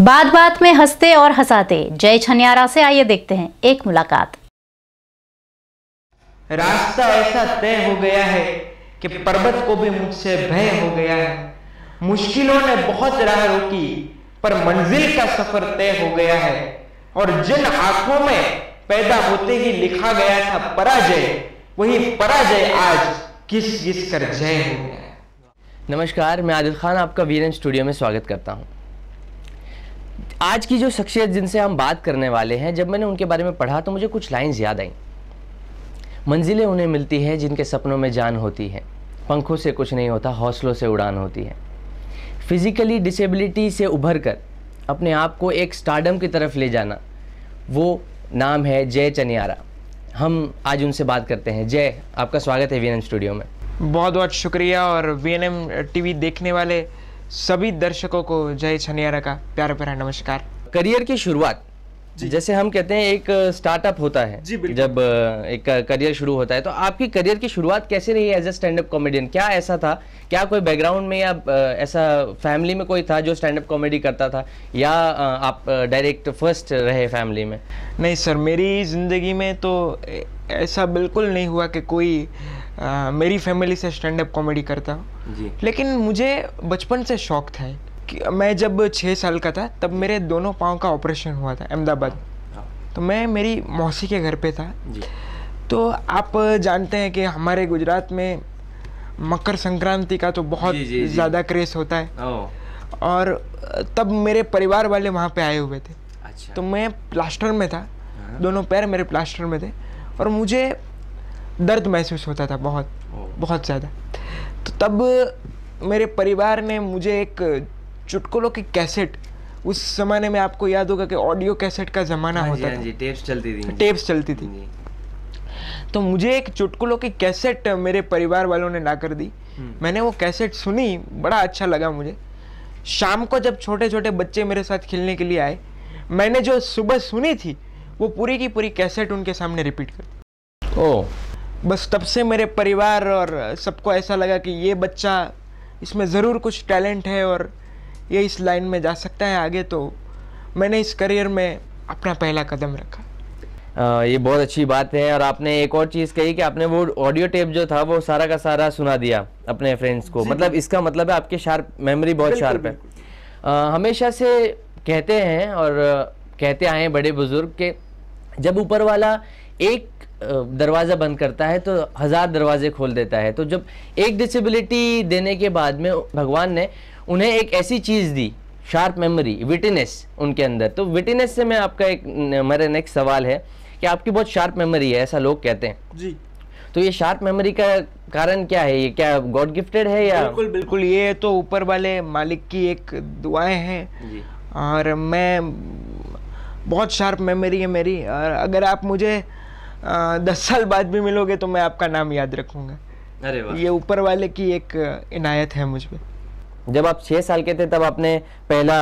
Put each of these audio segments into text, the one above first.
बात बात में हँसते और हंसाते। जय छनियारा से आइए देखते हैं एक मुलाकात। रास्ता ऐसा तय हो गया है कि पर्वत को भी मुझसे भय हो गया है। मुश्किलों ने बहुत राह रोकी पर मंजिल का सफ़र तय हो गया है। और जिन आँखों में पैदा होते ही लिखा गया था पराजय वही पराजय आज किस किस कर जय हो गया है। नमस्कार मैं आदिल खान आपका वीरेन स्टूडियो में स्वागत करता हूँ। आज की जो शख्सियत जिनसे हम बात करने वाले हैं, जब मैंने उनके बारे में पढ़ा तो मुझे कुछ लाइन्स याद आई। मंजिलें उन्हें मिलती हैं जिनके सपनों में जान होती है। पंखों से कुछ नहीं होता, हौसलों से उड़ान होती है। फिज़िकली डिसेबिलिटी से उभर कर अपने आप को एक स्टार्डम की तरफ़ ले जाना, वो नाम है जय चनियारा। हम आज उनसे बात करते हैं। जय, आपका स्वागत है वी स्टूडियो में। बहुत बहुत शुक्रिया और वी टीवी देखने वाले सभी दर्शकों को जय छनियारा का प्यारा प्यारा नमस्कार। करियर की शुरुआत जैसे हम कहते हैं एक स्टार्टअप होता है। जब एक करियर शुरू होता है तो आपकी करियर की शुरुआत कैसे रही as a stand up comedian क्या ऐसा था? क्या कोई बैकग्राउंड में या ऐसा फैमिली में कोई था जो स्टैंड अप कॉमेडी करता था? या आप डायरेक्ट फ़र्स्ट रहे फैमिली में? नहीं सर मेरी ज़िंदगी में तो ऐसा बिल्कुल नहीं हुआ कि कोई आ, मेरी फैमिली से स्टैंड अप कॉमेडी करता हूँ। लेकिन मुझे बचपन से शौक था कि मैं जब छः साल का था तब मेरे दोनों पाँव का ऑपरेशन हुआ था अहमदाबाद। तो मैं मेरी मौसी के घर पे था। जी। तो आप जानते हैं कि हमारे गुजरात में मकर संक्रांति का तो बहुत। ज़्यादा क्रेज होता है। और तब मेरे परिवार वाले वहाँ पे आए हुए थे। अच्छा। तो मैं प्लास्टर में था। हाँ। दोनों पैर मेरे प्लास्टर में थे। और मुझे दर्द महसूस होता था बहुत बहुत ज़्यादा। तो तब मेरे परिवार ने मुझे एक चुटकुलों की कैसेट उस ज़माने में आपको याद होगा कि ऑडियो कैसेट का ज़माना हाँ जी होता हाँ जी टेप्स चलती थी। टेप्स चलती थी। तो मुझे एक चुटकुलों की कैसेट मेरे परिवार वालों ने ला कर दी। हम्म। मैंने वो कैसेट सुनी बड़ा अच्छा लगा मुझे। शाम को जब छोटे छोटे बच्चे मेरे साथ खेलने के लिए आए मैंने जो सुबह सुनी थी वो पूरी की पूरी कैसेट उनके सामने रिपीट कर दी। ओह बस तब से मेरे परिवार और सबको ऐसा लगा कि ये बच्चा इसमें ज़रूर कुछ टैलेंट है और ये इस लाइन में जा सकता है आगे तो मैंने इस करियर में अपना पहला कदम रखा। अ, ये बहुत अच्छी बात है और आपने एक और चीज़ कही कि आपने वो ऑडियो टेप जो था वो सारा का सारा सुना दिया अपने फ्रेंड्स को। मतलब इसका मतलब है आपके शार्प मेमोरी बहुत शार्प है। अ, हमेशा से कहते हैं और कहते आए हैं बड़े बुज़ुर्ग के जब ऊपर वाला एक दरवाज़ा बंद करता है तो हज़ार दरवाजे खोल देता है। तो जब एक डिसेबिलिटी देने के बाद में भगवान ने उन्हें एक ऐसी चीज़ दी शार्प मेमोरी विटिनेस उनके अंदर। तो विटिनेस से मैं आपका एक न- मेरा नेक्स्ट सवाल है कि आपकी बहुत शार्प मेमोरी है ऐसा लोग कहते हैं। जी। तो ये शार्प मेमोरी का कारण क्या है? ये क्या गॉड गिफ्टेड है या बिल्कुल बिल्कुल। ये तो ऊपर वाले मालिक की एक दुआएँ हैं। जी। और मैं बहुत शार्प मेमोरी है मेरी। और अगर आप मुझे दस साल बाद भी मिलोगे तो मैं आपका नाम याद रखूँगा। अरे वाह। ये ऊपर वाले की एक इनायत है मुझ पर जब आप छः साल के थे तब आपने पहला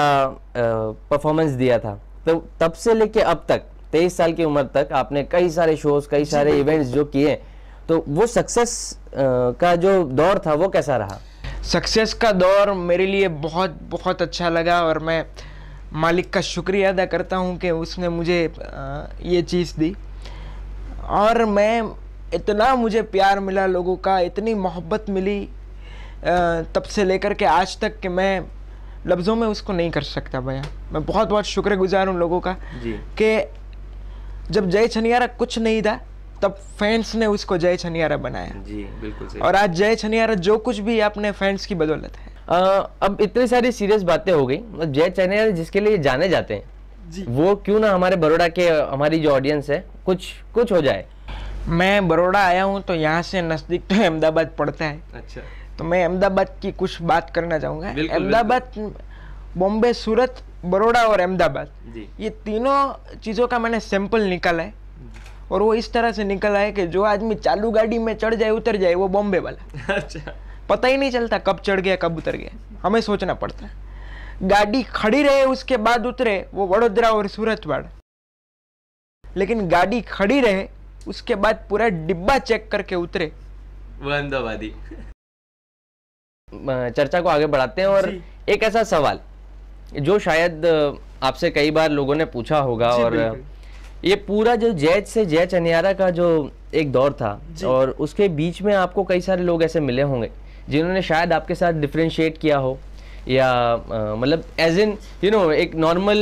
परफॉर्मेंस दिया था। तो तब से लेके अब तक तेईस साल की उम्र तक आपने कई सारे शोज़ कई सारे इवेंट्स जो किए तो वो सक्सेस का जो दौर था वो कैसा रहा? सक्सेस का दौर मेरे लिए बहुत बहुत अच्छा लगा और मैं मालिक का शुक्रिया अदा करता हूँ कि उसने मुझे ये चीज़ दी। और मैं इतना मुझे प्यार मिला लोगों का इतनी मोहब्बत मिली तब से लेकर के आज तक कि मैं लफ्ज़ों में उसको नहीं कर सकता भैया। मैं बहुत बहुत शुक्रगुजार हूँ लोगों का कि जब जय छनियारा कुछ नहीं था तब फैंस ने उसको जय छनियारा बनाया। जी बिल्कुल सही। और आज जय छनियारा जो कुछ भी अपने फैंस की बदौलत है। आ, अब इतनी सारी सीरियस बातें हो गई। मतलब जय छनियारा जिसके लिए जाने जाते हैं। वो क्यों ना हमारे बड़ोड़ा के हमारी जो ऑडियंस है कुछ कुछ हो जाए। मैं बड़ोड़ा आया हूँ तो यहाँ से नज़दीक तो अहमदाबाद पड़ता है। अच्छा। तो मैं अहमदाबाद की कुछ बात करना चाहूँगा। अहमदाबाद बॉम्बे सूरत बड़ोड़ा और अहमदाबाद। ये तीनों चीज़ों का मैंने सैंपल निकाला है। और वो इस तरह से निकला है कि जो आदमी चालू गाड़ी में चढ़ जाए उतर जाए वो बॉम्बे वाला। अच्छा। पता ही नहीं चलता कब चढ़ गया कब उतर गया। हमें सोचना पड़ता है। गाड़ी खड़ी रहे उसके बाद उतरे वो वडोदरा और सूरत वाला लेकिन गाड़ी खड़ी रहे उसके बाद पूरा डिब्बा चेक करके उतरे। वो अहमदाबादी। चर्चा को आगे बढ़ाते हैं और एक ऐसा सवाल जो शायद आपसे कई बार लोगों ने पूछा होगा और ये पूरा जो जैज से जय चनियारा का जो एक दौर था और उसके बीच में आपको कई सारे लोग ऐसे मिले होंगे जिन्होंने शायद आपके साथ डिफ्रेंशिएट किया हो। या मतलब एज इन यू नो एक नॉर्मल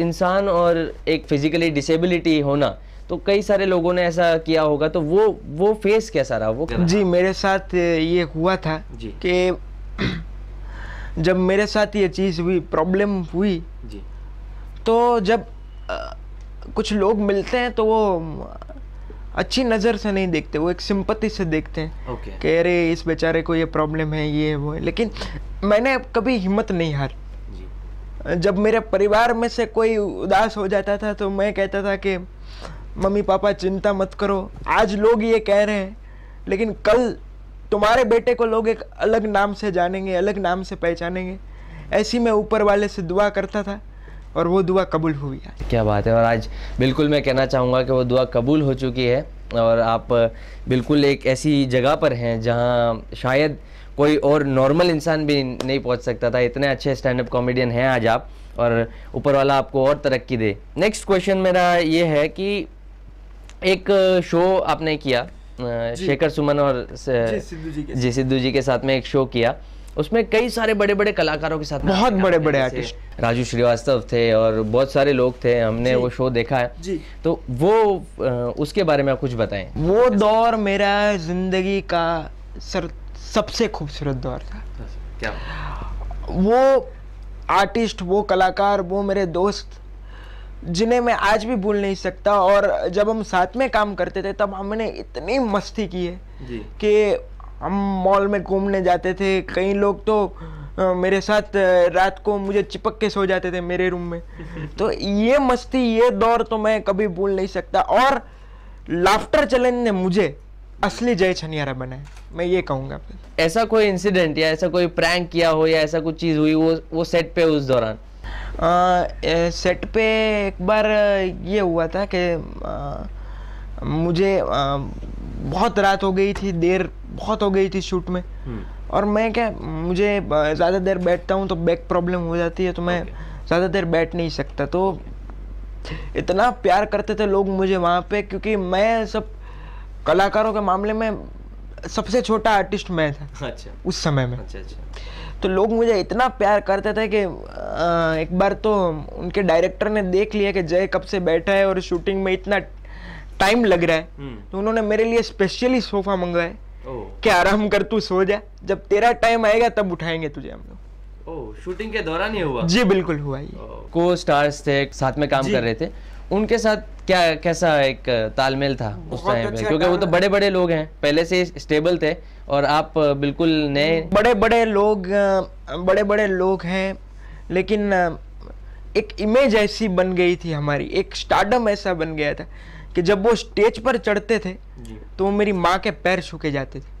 इंसान और एक फिजिकली डिसेबिलिटी होना तो कई सारे लोगों ने ऐसा किया होगा तो वो वो फेस कैसा रहा? वो जी मेरे साथ ये हुआ था जी। कि जब मेरे साथ ये चीज़ हुई प्रॉब्लम हुई जी। तो जब अ, कुछ लोग मिलते हैं तो वो अच्छी नज़र से नहीं देखते वो एक सिंपति से देखते हैं ओके कि अरे इस बेचारे को ये प्रॉब्लम है ये वो है। लेकिन मैंने कभी हिम्मत नहीं हारी। जब मेरे परिवार में से कोई उदास हो जाता था तो मैं कहता था कि मम्मी पापा चिंता मत करो। आज लोग ये कह रहे हैं लेकिन कल तुम्हारे बेटे को लोग एक अलग नाम से जानेंगे अलग नाम से पहचानेंगे। ऐसी मैं ऊपर वाले से दुआ करता था और वो दुआ कबूल हुई क्या बात है और आज बिल्कुल मैं कहना चाहूँगा कि वो दुआ कबूल हो चुकी है और आप बिल्कुल एक ऐसी जगह पर हैं जहाँ शायद कोई और नॉर्मल इंसान भी नहीं पहुँच सकता था। इतने अच्छे स्टैंड अप कॉमेडियन हैं आज आप और ऊपर वाला आपको और तरक्की दे। नेक्स्ट क्वेश्चन मेरा ये है कि एक शो आपने किया शेखर सुमन और स- सिद्धू जी जी सिद्धू जी के साथ में एक शो किया। उसमें कई सारे बड़े बड़े कलाकारों के साथ बहुत बड़े बड़े आर्टिस्ट। राजू श्रीवास्तव थे और बहुत सारे लोग थे हमने वो शो देखा है। जी। तो वो उसके बारे में आप कुछ बताएँ। वो दौर मेरा ज़िंदगी का सर सबसे खूबसूरत दौर था। क्या वो आर्टिस्ट वो कलाकार वो मेरे दोस्त जिन्हें मैं आज भी भूल नहीं सकता और जब हम साथ में काम करते थे तब हमने इतनी मस्ती की है कि हम मॉल में घूमने जाते थे। कई लोग तो मेरे साथ रात को मुझे चिपक के सो जाते थे मेरे रूम में। तो ये मस्ती ये दौर तो मैं कभी भूल नहीं सकता। और लाफ्टर चैलेंज ने मुझे असली जय छनियारा बनाया मैं ये कहूँगा ऐसा कोई इंसिडेंट या ऐसा कोई प्रैंक किया हो या ऐसा कुछ चीज़ हुई वो वो सेट पे उस दौरान? सेट पे एक बार ये हुआ था कि मुझे अ, बहुत रात हो गई थी देर बहुत हो गई थी शूट में। और मैं क्या मुझे ज़्यादा देर बैठता हूँ तो बैक प्रॉब्लम हो जाती है तो मैं ज़्यादा देर बैठ नहीं सकता। तो इतना प्यार करते थे लोग मुझे वहाँ पे क्योंकि मैं सब कलाकारों के मामले में सबसे छोटा आर्टिस्ट मैं था अच्छा। उस समय में। अच्छा अच्छा। तो लोग मुझे इतना प्यार करते थे कि एक बार तो उनके डायरेक्टर ने देख लिया कि जय कब से बैठा है और शूटिंग में इतना टाइम लग रहा है। हम्म। तो उन्होंने मेरे लिए स्पेशली सोफा मंगवाया। कि आराम कर तू सो जा। जब तेरा टाइम आएगा तब उठाएँगे तुझे हम लोग। ओ शूटिंग के दौरान ही हुआ? जी बिल्कुल हुआ ये। को स्टार्स थे साथ में काम कर रहे थे। उनके साथ क्या कैसा एक तालमेल था उस टाइम पे अच्छा क्योंकि वो तो बड़े बड़े लोग हैं पहले से स्टेबल थे और आप बिल्कुल नए। बड़े बड़े लोग बड़े बड़े लोग हैं लेकिन एक इमेज ऐसी बन गई थी हमारी एक स्टार्डम ऐसा बन गया था कि जब वो स्टेज पर चढ़ते थे तो वो मेरी माँ के पैर छूके जाते थे।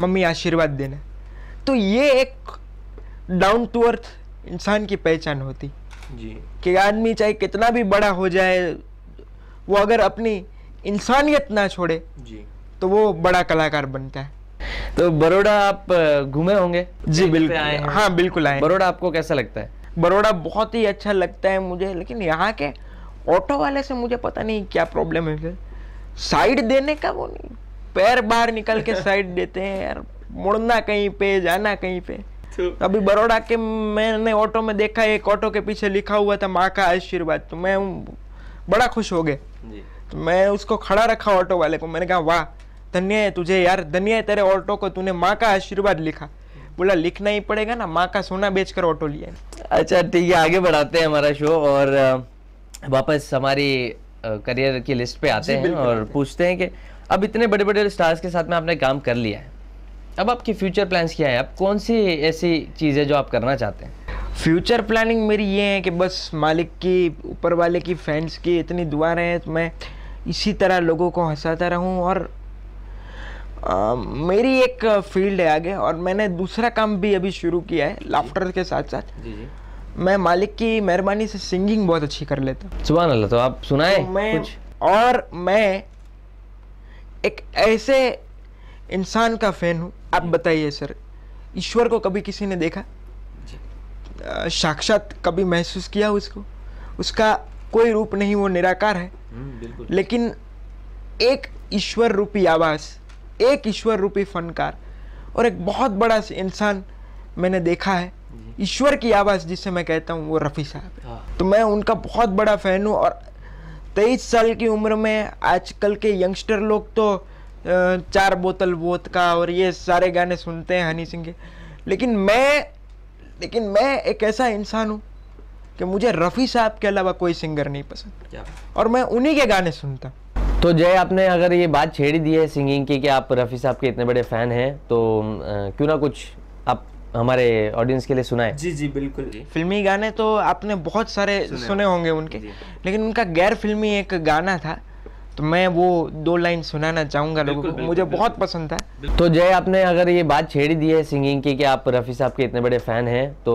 मम्मी आशीर्वाद देना। तो ये एक डाउन टू अर्थ इंसान की पहचान होती। जी। कि आदमी चाहे कितना भी बड़ा हो जाए वो अगर अपनी इंसानियत ना छोड़े जी। तो वो बड़ा कलाकार बनता है। तो बड़ोड़ा आप घूमे होंगे? जी बिल्कुल। आए हाँ? बिल्कुल आए बड़ोड़ा आपको कैसा लगता है? बड़ोड़ा बहुत ही अच्छा लगता है मुझे लेकिन यहाँ के ऑटो वाले से मुझे पता नहीं क्या प्रॉब्लम है फिर। साइड देने का वो नहीं। पैर बाहर निकल के साइड देते हैं यार मुड़ना कहीं पे जाना कहीं पे। अभी बड़ोड़ा के मैंने ऑटो में देखा एक ऑटो के पीछे लिखा हुआ था माँ का आशीर्वाद। तो मैं बड़ा खुश हो गया तो मैं उसको खड़ा रखा ऑटो वाले को। मैंने कहा वाह धन्य है तुझे यार धन्य है तेरे ऑटो को तूने माँ का आशीर्वाद लिखा। बोला लिखना ही पड़ेगा ना माँ का सोना बेचकर ऑटो लिया अच्छा ठीक है आगे बढ़ाते हैं हमारा शो और वापस हमारी करियर की लिस्ट पे आते हैं और पूछते हैं कि अब इतने बड़े बड़े स्टार्स के साथ में आपने काम कर लिया है। अब आपके फ्यूचर प्लान्स क्या है? आप कौन सी ऐसी चीज़ है जो आप करना चाहते हैं? फ्यूचर प्लानिंग मेरी ये है कि बस मालिक की ऊपर वाले की फैंस की इतनी दुआ रहे तो मैं इसी तरह लोगों को हंसाता रहूँ और आ, मेरी एक फ़ील्ड है आगे और मैंने दूसरा काम भी अभी शुरू किया है लाफ्टर के साथ साथ जी जी। मैं मालिक की मेहरबानी से सिंगिंग बहुत अच्छी कर लेता हूँ। सुबह अल्लाह तो आप सुनाए तो मैं कुछ? और मैं एक ऐसे इंसान का फ़ैन हूँ आप बताइए सर ईश्वर को कभी किसी ने देखा? साक्षात कभी महसूस किया उसको? उसका कोई रूप नहीं वो निराकार है। लेकिन एक ईश्वर रूपी आवास एक ईश्वर रूपी फनकार और एक बहुत बड़ा इंसान मैंने देखा है। ईश्वर की आवाज़ जिसे मैं कहता हूँ वो रफ़ी साहब है। हाँ। तो मैं उनका बहुत बड़ा फ़ैन हूँ और तेईस साल की उम्र में आजकल के यंगस्टर लोग तो चार बोतल वोत का और ये सारे गाने सुनते हैं हनी सिंह के। लेकिन मैं लेकिन मैं एक ऐसा इंसान हूँ कि मुझे रफ़ी साहब के अलावा कोई सिंगर नहीं पसंद। और मैं उन्हीं के गाने सुनता। तो जय आपने अगर ये बात छेड़ी दी है सिंगिंग की कि आप रफ़ी साहब के इतने बड़े फ़ैन हैं तो क्यों ना कुछ आप हमारे ऑडियंस के लिए सुनाएँ? जी जी बिल्कुल जी। फिल्मी गाने तो आपने बहुत सारे सुने, सुने होंगे उनके। लेकिन उनका गैर फिल्मी एक गाना था तो मैं वो दो लाइन सुनाना चाहूँगा लोगों को। मुझे बहुत पसंद था। तो जय आपने अगर ये बात छेड़ी दी है सिंगिंग की कि आप रफ़ी साहब के इतने बड़े फ़ैन हैं तो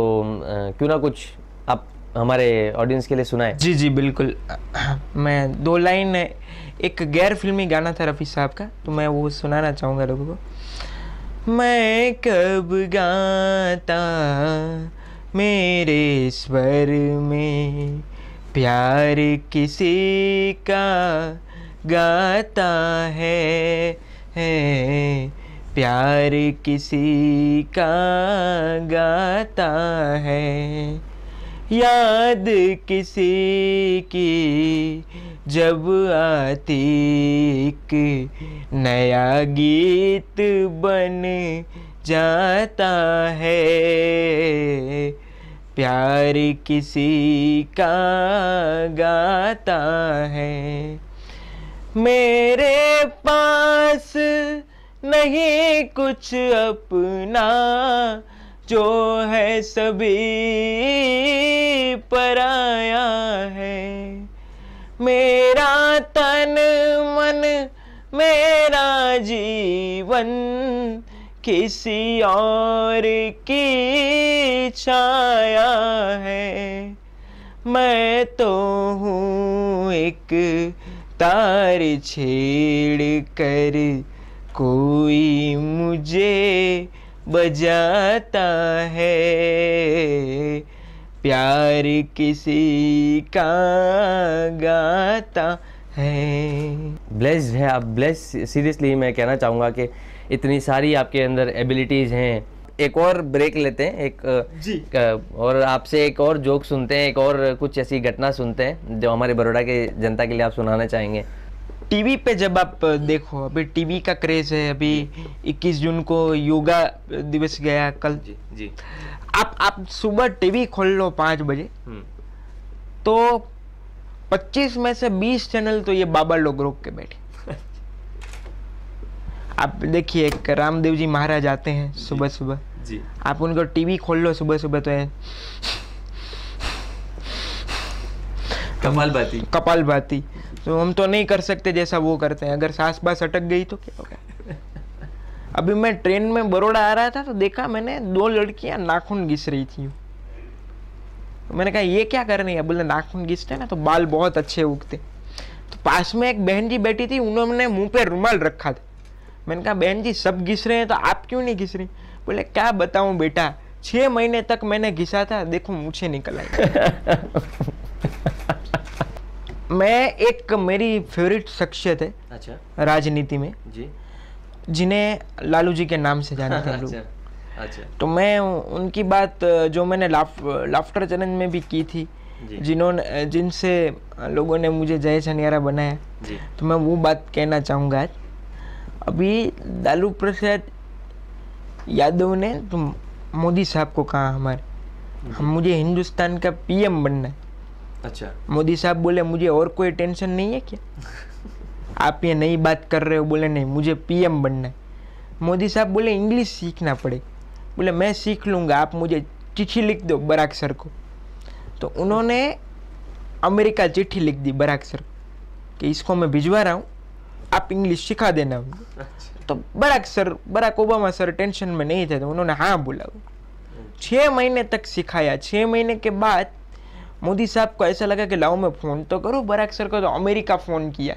क्यों ना कुछ आप हमारे ऑडियंस के लिए सुनाएँ? जी जी बिल्कुल। मैं दो लाइन एक गैर फिल्मी गाना था रफ़ी साहब का तो मैं वो सुनाना चाहूँगा लोगों को। मैं कब गाता मेरे स्वर में प्यार किसी का गाता है है। प्यार किसी का गाता है। याद किसी की, जब आती एक नया गीत बन जाता है। प्यार किसी का गाता है। मेरे पास नहीं कुछ अपना, जो है सभी पराया है। मेरा तन मन, मेरा जीवन किसी और की छाया है। मैं तो हूँ एक तार छेड़ कर कोई मुझे बजाता है। प्यार किसी का गाता है। ब्लेस्ड है, आप ब्लेस सीरियसली मैं कहना चाहूँगा कि इतनी सारी आपके अंदर एबिलिटीज़ हैं। एक और ब्रेक लेते हैं एक जी। और आपसे एक और जोक सुनते हैं एक और कुछ ऐसी घटना सुनते हैं जो हमारे बड़ोड़ा के जनता के लिए आप सुनाना चाहेंगे। टीवी पे जब आप देखो अभी टीवी का क्रेज है अभी 21 जून को योगा दिवस गया कल जी जी। आप आप सुबह टीवी खोल लो पाँच बजे तो 25 में से 20 चैनल तो ये बाबा लोग रोक के बैठे। आप देखिए एक रामदेव जी महाराज आते हैं सुबह सुबह। जी। आप उनको टीवी खोल लो सुबह सुबह तो है कमाल बाती। कपाल भाती तो हम तो नहीं कर सकते जैसा वो करते हैं। अगर सास बास अटक गई तो क्या होगा? अभी मैं ट्रेन में बड़ौदा आ रहा था तो देखा मैंने दो लड़कियाँ नाखून घिस रही थी। तो मैंने कहा ये क्या कर रही है? बोले नाखून घिसते ना तो बाल बहुत अच्छे उगते तो पास में एक बहन जी बैठी थी उन्होंने मुँह पे रुमाल रखा था। मैंने कहा बहन जी सब घिस रहे हैं तो आप क्यों नहीं घिस रही? बोले क्या बताऊँ बेटा छह महीने तक मैंने घिसा था देखो मुझे निकल आई मैं एक मेरी फेवरेट शख्सियत है अच्छा। राजनीति में जी। जिन्हें लालू जी के नाम से जानते हैं लोग। अच्छा अच्छा। तो मैं उनकी बात जो मैंने लाफ लाफ्टर चैलेंज में भी की थी जिन्होंने जिनसे लोगों ने मुझे जय छनियारा बनाया तो मैं वो बात कहना चाहूँगा आज। अभी लालू प्रसाद यादव ने तो मोदी साहब को कहा हमारे। हम मुझे हिंदुस्तान का पीएम बनना है। अच्छा। मोदी साहब बोले मुझे और कोई टेंशन नहीं है क्या? आप ये नई बात कर रहे हो बोले नहीं मुझे पीएम बनना है। मोदी साहब बोले इंग्लिश सीखना पड़े। बोले मैं सीख लूँगा आप मुझे चिट्ठी लिख दो बराक सर को। तो उन्होंने अमेरिका चिट्ठी लिख दी बराक सर को कि इसको मैं भिजवा रहा हूँ। आप इंग्लिश सिखा देना। उनको तो Barack sir Barack Obama sir tension में नहीं थे तो उन्होंने हाँ बोला। छः महीने तक सिखाया। छः महीने के बाद मोदी साहब को ऐसा लगा कि लाओ मैं फ़ोन तो करूँ बराक सर को तो अमेरिका फ़ोन किया।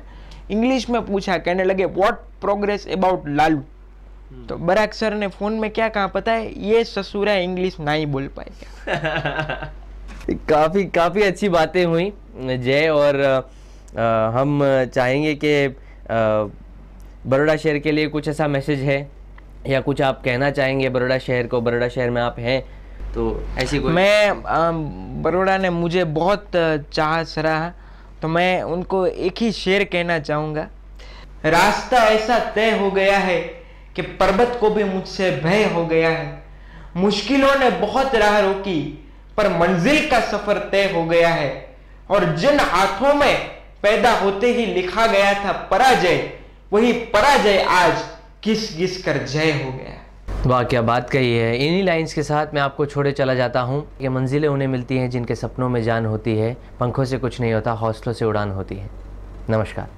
इंग्लिश में पूछा कहने लगे व्हाट प्रोग्रेस अबाउट लालू? तो बराक सर ने फ़ोन में क्या कहा पता है? ये ससुरा इंग्लिश ना ही बोल पाएगा। काफ़ी काफ़ी अच्छी बातें हुई जय। और अ, हम चाहेंगे कि बड़ौदा शहर के लिए कुछ ऐसा मैसेज है? या कुछ आप कहना चाहेंगे बड़ोड़ा शहर को? बड़ौदा शहर में आप हैं तो ऐसी कोई मैं बड़ोड़ा ने मुझे बहुत चाह सराहा तो मैं उनको एक ही शेर कहना चाहूँगा। रास्ता ऐसा तय हो गया है कि पर्वत को भी मुझसे भय हो गया है। मुश्किलों ने बहुत राह रोकी, पर मंजिल का सफ़र तय हो गया है। और जिन हाथों में पैदा होते ही लिखा गया था पराजय। वही पराजय आज किस किस कर जय हो गया। वाह, क्या बात कही है। इन्हीं लाइंस के साथ मैं आपको छोड़े चला जाता हूँ। ये मंजिलें उन्हें मिलती हैं जिनके सपनों में जान होती है। पंखों से कुछ नहीं होता, हौसलों से उड़ान होती है। नमस्कार।